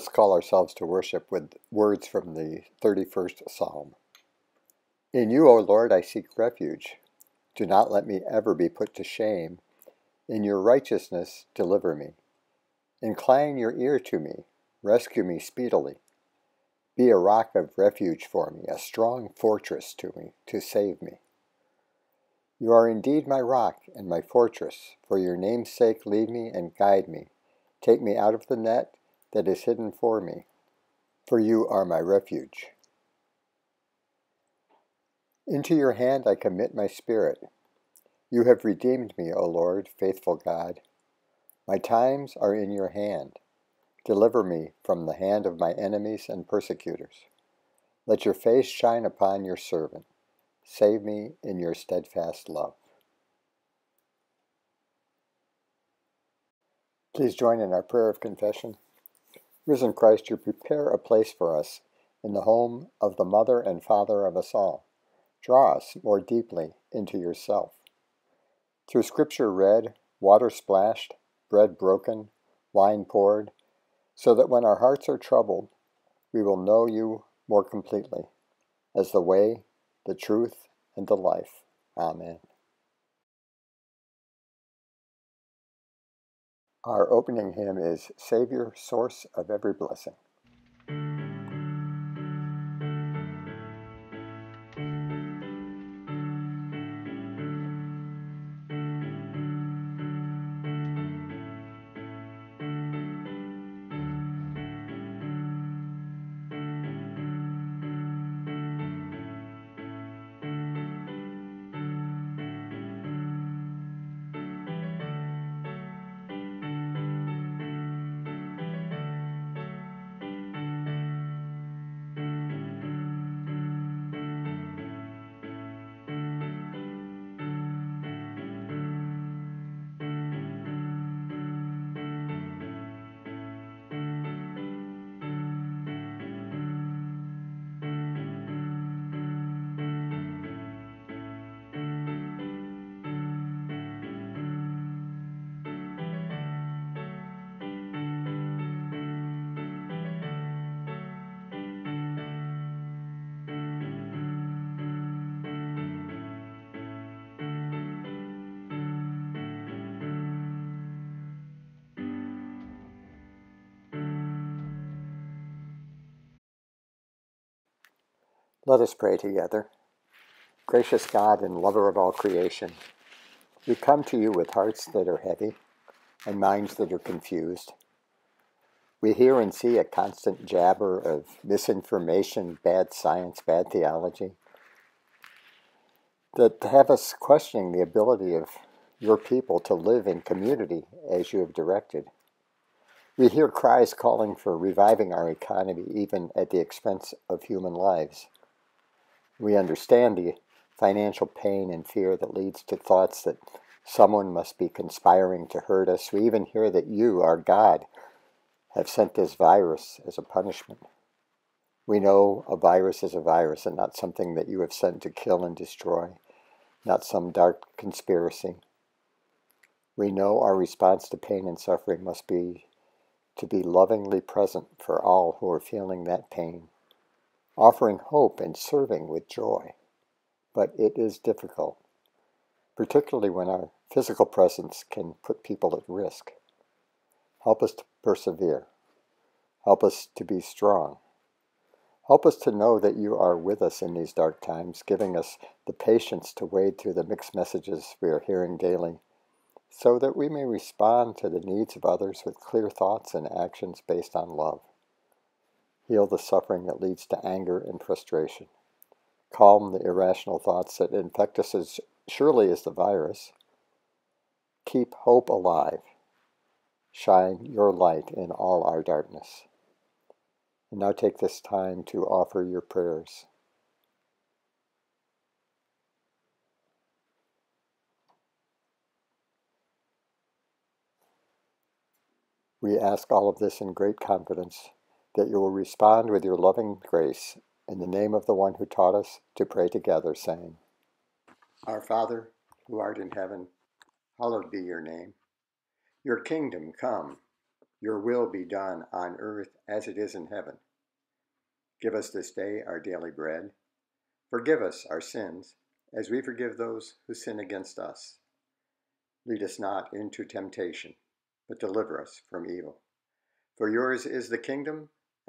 Let us call ourselves to worship with words from the 31st Psalm. In you, O Lord, I seek refuge. Do not let me ever be put to shame. In your righteousness, deliver me. Incline your ear to me. Rescue me speedily. Be a rock of refuge for me, a strong fortress to me, to save me. You are indeed my rock and my fortress. For your name's sake, lead me and guide me. Take me out of the net that is hidden for me, for you are my refuge. Into your hand I commit my spirit. You have redeemed me, O Lord, faithful God. My times are in your hand. Deliver me from the hand of my enemies and persecutors. Let your face shine upon your servant. Save me in your steadfast love. Please join in our prayer of confession. Risen Christ, you prepare a place for us in the home of the mother and father of us all. Draw us more deeply into yourself. Through scripture read, water splashed, bread broken, wine poured, so that when our hearts are troubled, we will know you more completely as the way, the truth, and the life. Amen. Our opening hymn is Savior, Source of Every Blessing. Let us pray together. Gracious God and lover of all creation, we come to you with hearts that are heavy and minds that are confused. We hear and see a constant jabber of misinformation, bad science, bad theology, that have us questioning the ability of your people to live in community as you have directed. We hear cries calling for reviving our economy even at the expense of human lives. We understand the financial pain and fear that leads to thoughts that someone must be conspiring to hurt us. We even hear that you, our God, have sent this virus as a punishment. We know a virus is a virus and not something that you have sent to kill and destroy, not some dark conspiracy. We know our response to pain and suffering must be to be lovingly present for all who are feeling that pain offering hope and serving with joy. But it is difficult, particularly when our physical presence can put people at risk. Help us to persevere. Help us to be strong. Help us to know that you are with us in these dark times, giving us the patience to wade through the mixed messages we are hearing daily, so that we may respond to the needs of others with clear thoughts and actions based on love heal the suffering that leads to anger and frustration, calm the irrational thoughts that infect us as surely as the virus, keep hope alive, shine your light in all our darkness. And now take this time to offer your prayers. We ask all of this in great confidence that you will respond with your loving grace in the name of the one who taught us to pray together, saying, Our Father, who art in heaven, hallowed be your name. Your kingdom come, Your will be done on earth as it is in heaven. Give us this day our daily bread. Forgive us our sins, as we forgive those who sin against us. Lead us not into temptation, but deliver us from evil. For yours is the kingdom,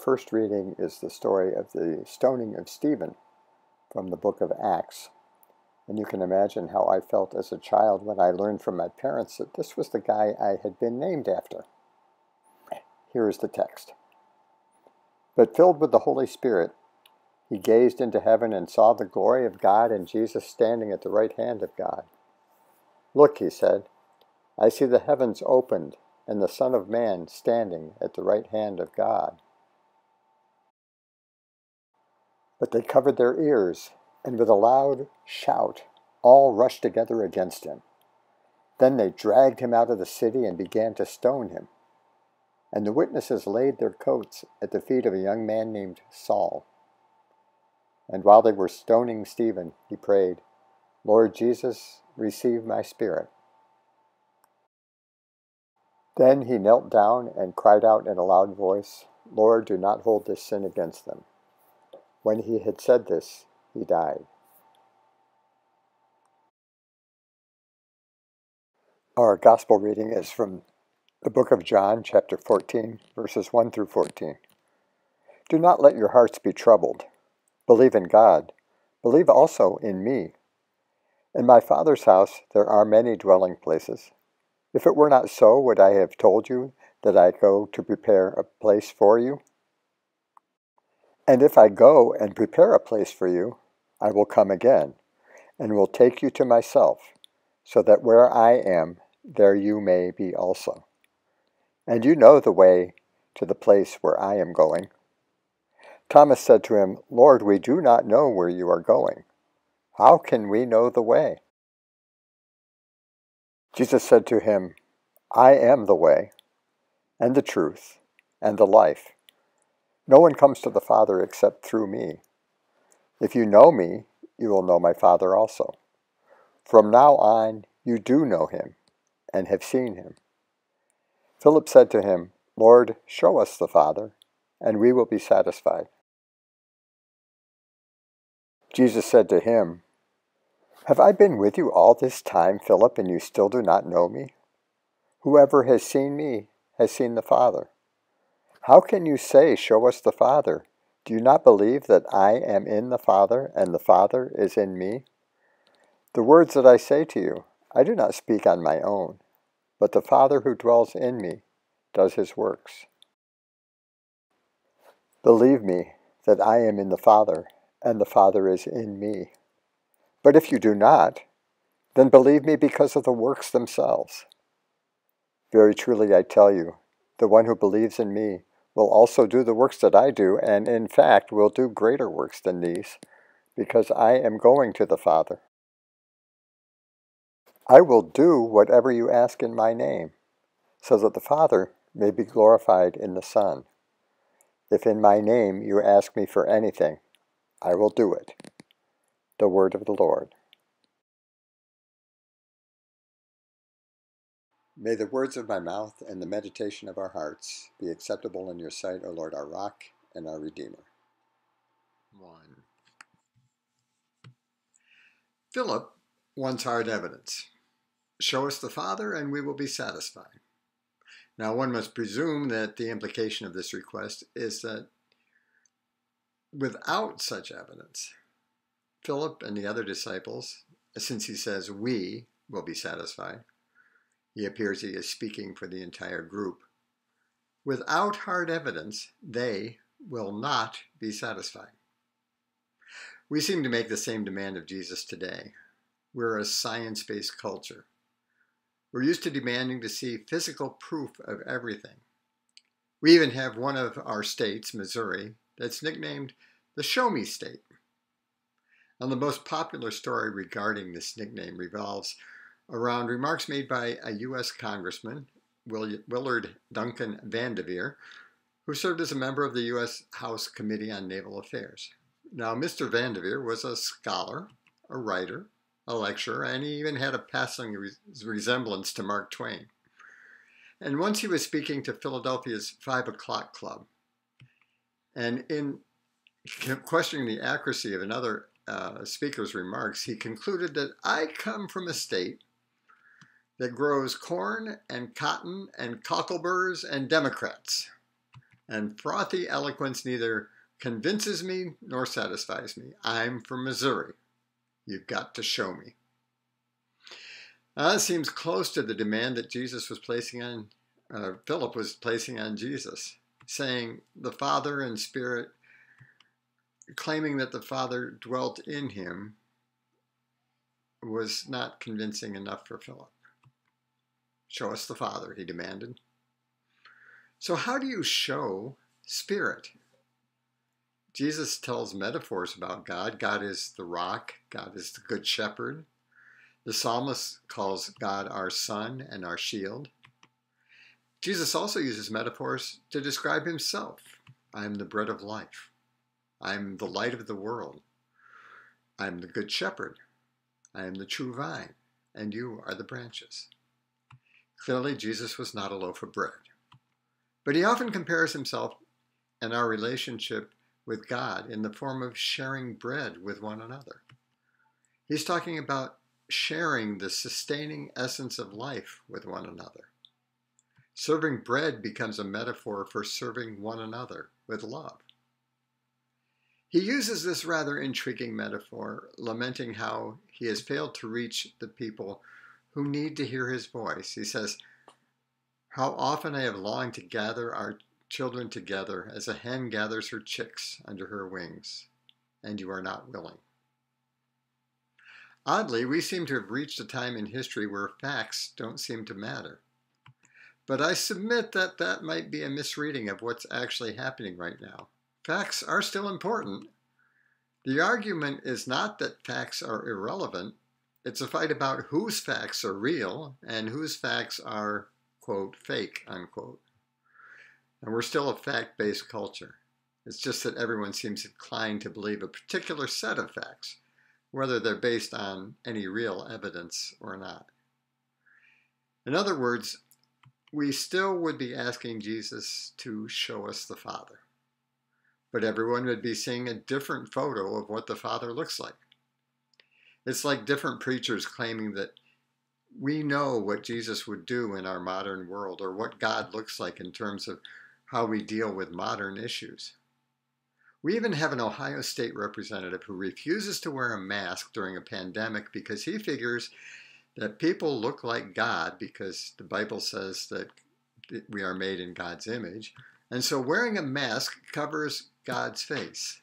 First reading is the story of the stoning of Stephen from the book of Acts. And you can imagine how I felt as a child when I learned from my parents that this was the guy I had been named after. Here is the text. But filled with the Holy Spirit, he gazed into heaven and saw the glory of God and Jesus standing at the right hand of God. Look, he said, I see the heavens opened and the Son of Man standing at the right hand of God. But they covered their ears, and with a loud shout, all rushed together against him. Then they dragged him out of the city and began to stone him. And the witnesses laid their coats at the feet of a young man named Saul. And while they were stoning Stephen, he prayed, Lord Jesus, receive my spirit. Then he knelt down and cried out in a loud voice, Lord, do not hold this sin against them. When he had said this, he died. Our gospel reading is from the book of John, chapter 14, verses 1 through 14. Do not let your hearts be troubled. Believe in God. Believe also in me. In my Father's house there are many dwelling places. If it were not so, would I have told you that I go to prepare a place for you? And if I go and prepare a place for you, I will come again, and will take you to myself, so that where I am, there you may be also. And you know the way to the place where I am going. Thomas said to him, Lord, we do not know where you are going. How can we know the way? Jesus said to him, I am the way, and the truth, and the life. No one comes to the Father except through me. If you know me, you will know my Father also. From now on, you do know him and have seen him. Philip said to him, Lord, show us the Father, and we will be satisfied. Jesus said to him, have I been with you all this time, Philip, and you still do not know me? Whoever has seen me has seen the Father. How can you say, Show us the Father? Do you not believe that I am in the Father, and the Father is in me? The words that I say to you, I do not speak on my own, but the Father who dwells in me does his works. Believe me that I am in the Father, and the Father is in me. But if you do not, then believe me because of the works themselves. Very truly I tell you, the one who believes in me will also do the works that I do, and in fact will do greater works than these, because I am going to the Father. I will do whatever you ask in my name, so that the Father may be glorified in the Son. If in my name you ask me for anything, I will do it. The word of the Lord. May the words of my mouth and the meditation of our hearts be acceptable in your sight, O Lord, our rock and our Redeemer. 1. Philip wants hard evidence. Show us the Father, and we will be satisfied. Now, one must presume that the implication of this request is that without such evidence, Philip and the other disciples, since he says we will be satisfied, he appears he is speaking for the entire group. Without hard evidence, they will not be satisfied. We seem to make the same demand of Jesus today. We're a science based culture. We're used to demanding to see physical proof of everything. We even have one of our states, Missouri, that's nicknamed the Show Me State. Now, the most popular story regarding this nickname revolves around remarks made by a U.S. Congressman, Willard Duncan Vandiver, who served as a member of the U.S. House Committee on Naval Affairs. Now, Mr. Vandiver was a scholar, a writer, a lecturer, and he even had a passing resemblance to Mark Twain. And once he was speaking to Philadelphia's Five O'Clock Club, and in questioning the accuracy of another uh, speaker's remarks, he concluded that I come from a state that grows corn and cotton and cockleburrs and Democrats. And frothy eloquence neither convinces me nor satisfies me. I'm from Missouri. You've got to show me. Now, that seems close to the demand that Jesus was placing on, uh, Philip was placing on Jesus, saying the Father and Spirit, claiming that the Father dwelt in him, was not convincing enough for Philip. Show us the Father, he demanded. So, how do you show Spirit? Jesus tells metaphors about God. God is the rock, God is the good shepherd. The psalmist calls God our sun and our shield. Jesus also uses metaphors to describe himself. I am the bread of life. I am the light of the world. I am the good shepherd. I am the true vine, and you are the branches. Clearly, Jesus was not a loaf of bread. But he often compares himself and our relationship with God in the form of sharing bread with one another. He's talking about sharing the sustaining essence of life with one another. Serving bread becomes a metaphor for serving one another with love. He uses this rather intriguing metaphor, lamenting how he has failed to reach the people who need to hear his voice. He says, How often I have longed to gather our children together as a hen gathers her chicks under her wings, and you are not willing. Oddly, we seem to have reached a time in history where facts don't seem to matter. But I submit that that might be a misreading of what's actually happening right now. Facts are still important. The argument is not that facts are irrelevant, it's a fight about whose facts are real and whose facts are, quote, fake, unquote. And we're still a fact based culture. It's just that everyone seems inclined to believe a particular set of facts whether they're based on any real evidence or not. In other words, we still would be asking Jesus to show us the Father, but everyone would be seeing a different photo of what the Father looks like. It's like different preachers claiming that we know what Jesus would do in our modern world or what God looks like in terms of how we deal with modern issues. We even have an Ohio State representative who refuses to wear a mask during a pandemic because he figures that people look like God because the Bible says that we are made in God's image. And so wearing a mask covers God's face.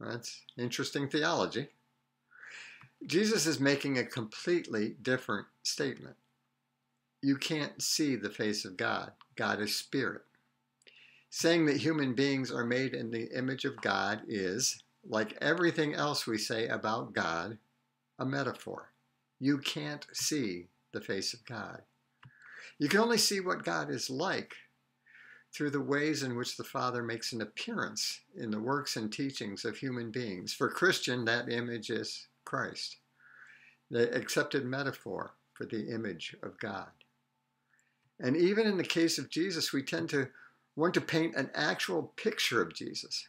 That's interesting theology. Jesus is making a completely different statement. You can't see the face of God. God is spirit. Saying that human beings are made in the image of God is, like everything else we say about God, a metaphor. You can't see the face of God. You can only see what God is like through the ways in which the Father makes an appearance in the works and teachings of human beings. For Christian, that image is Christ, the accepted metaphor for the image of God. And even in the case of Jesus, we tend to want to paint an actual picture of Jesus.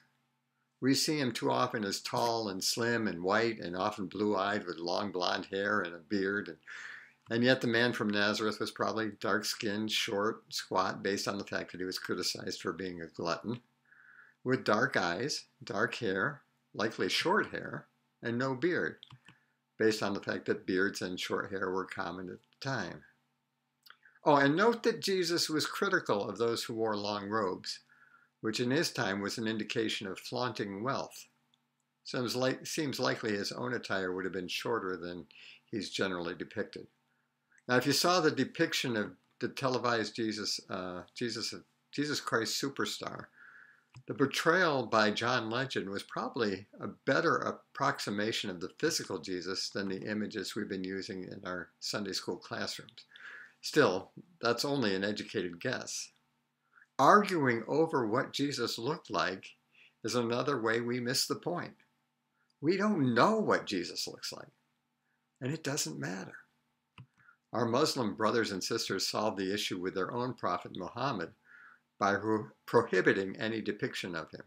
We see him too often as tall and slim and white and often blue eyed with long blonde hair and a beard. And, and yet, the man from Nazareth was probably dark skinned, short, squat, based on the fact that he was criticized for being a glutton, with dark eyes, dark hair, likely short hair, and no beard, based on the fact that beards and short hair were common at the time. Oh, and note that Jesus was critical of those who wore long robes, which in his time was an indication of flaunting wealth. Seems, like, seems likely his own attire would have been shorter than he's generally depicted. Now, if you saw the depiction of the televised Jesus, uh, Jesus, Jesus Christ superstar, the portrayal by John Legend was probably a better approximation of the physical Jesus than the images we've been using in our Sunday school classrooms. Still, that's only an educated guess. Arguing over what Jesus looked like is another way we miss the point. We don't know what Jesus looks like, and it doesn't matter. Our Muslim brothers and sisters solved the issue with their own prophet Muhammad by prohibiting any depiction of him.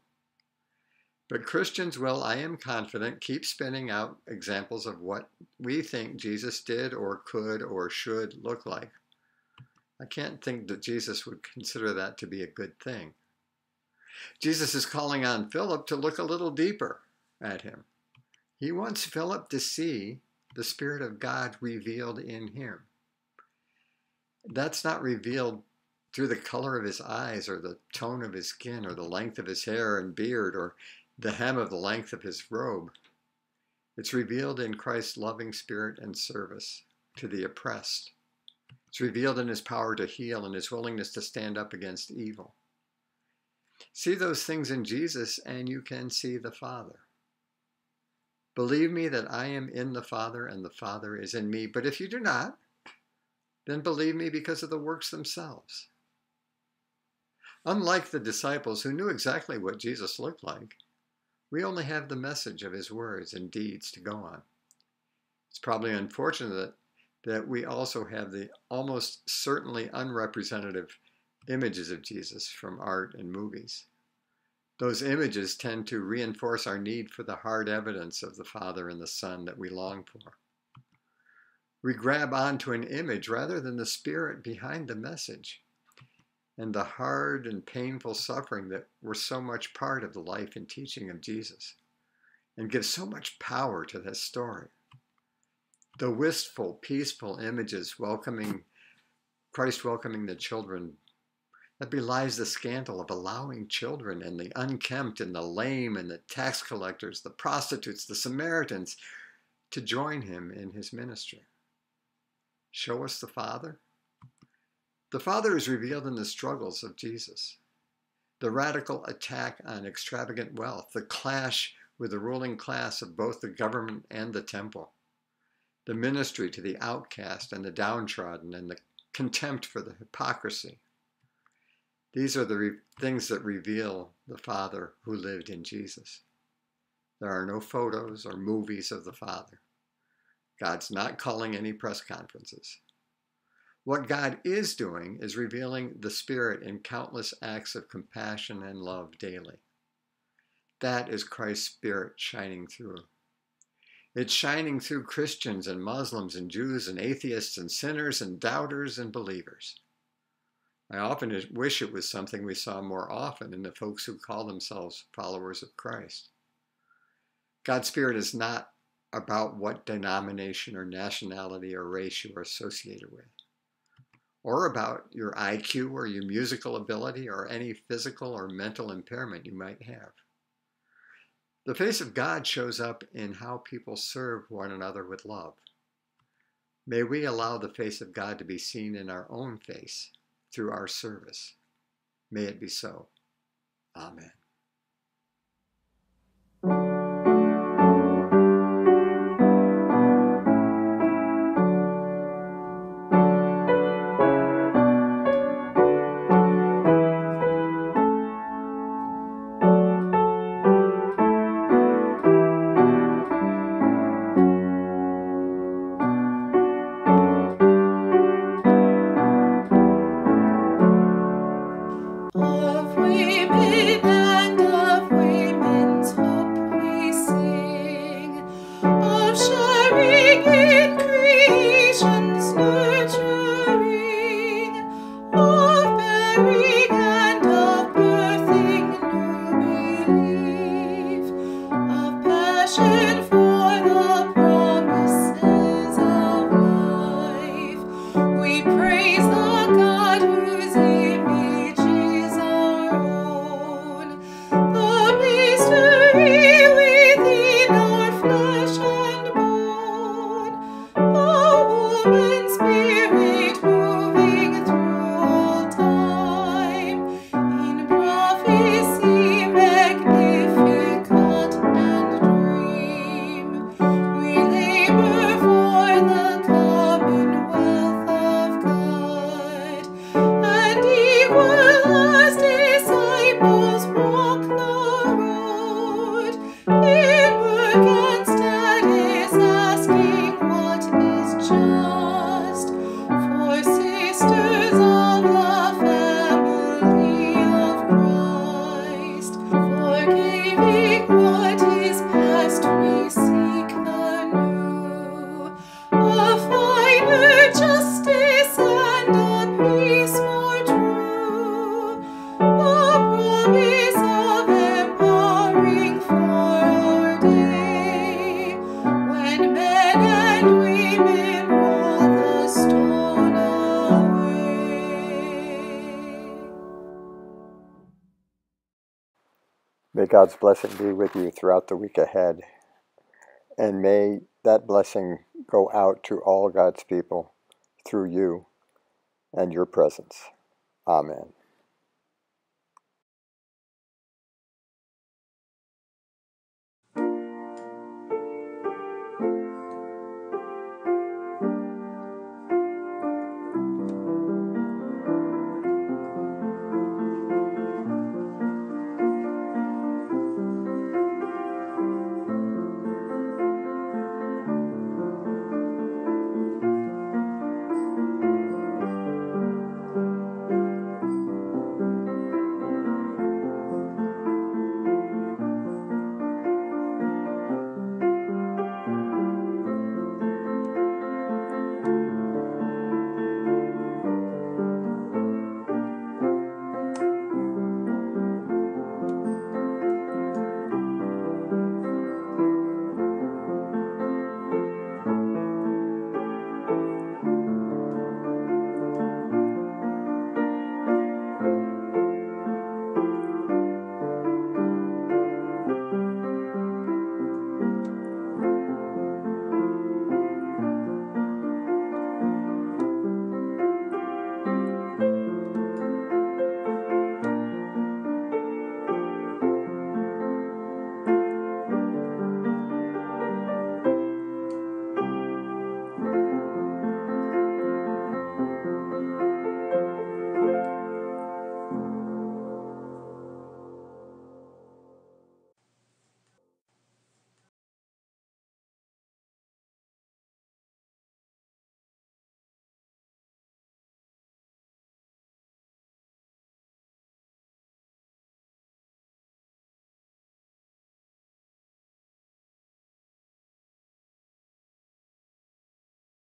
But Christians will, I am confident, keep spinning out examples of what we think Jesus did or could or should look like. I can't think that Jesus would consider that to be a good thing. Jesus is calling on Philip to look a little deeper at him. He wants Philip to see the Spirit of God revealed in him. That's not revealed through the color of his eyes or the tone of his skin or the length of his hair and beard or the hem of the length of his robe. It's revealed in Christ's loving spirit and service to the oppressed. It's revealed in his power to heal and his willingness to stand up against evil. See those things in Jesus, and you can see the Father. Believe me that I am in the Father, and the Father is in me. But if you do not, then believe me because of the works themselves. Unlike the disciples who knew exactly what Jesus looked like, we only have the message of his words and deeds to go on. It's probably unfortunate that, we also have the almost certainly unrepresentative images of Jesus from art and movies. Those images tend to reinforce our need for the hard evidence of the Father and the Son that we long for. We grab onto an image rather than the spirit behind the message and the hard and painful suffering that were so much part of the life and teaching of Jesus and give so much power to this story. The wistful, peaceful images welcoming Christ welcoming the children that belies the scandal of allowing children and the unkempt and the lame and the tax collectors, the prostitutes, the Samaritans to join him in his ministry. Show us the Father the Father is revealed in the struggles of Jesus. The radical attack on extravagant wealth, the clash with the ruling class of both the government and the temple, the ministry to the outcast and the downtrodden, and the contempt for the hypocrisy. These are the re- things that reveal the Father who lived in Jesus. There are no photos or movies of the Father. God's not calling any press conferences. What God is doing is revealing the Spirit in countless acts of compassion and love daily. That is Christ's Spirit shining through. It's shining through Christians and Muslims and Jews and atheists and sinners and doubters and believers. I often wish it was something we saw more often in the folks who call themselves followers of Christ. God's Spirit is not about what denomination or nationality or race you are associated with or about your IQ or your musical ability or any physical or mental impairment you might have. The face of God shows up in how people serve one another with love. May we allow the face of God to be seen in our own face through our service. May it be so. Amen. searching for the. God's blessing be with you throughout the week ahead. And may that blessing go out to all God's people through you and your presence. Amen.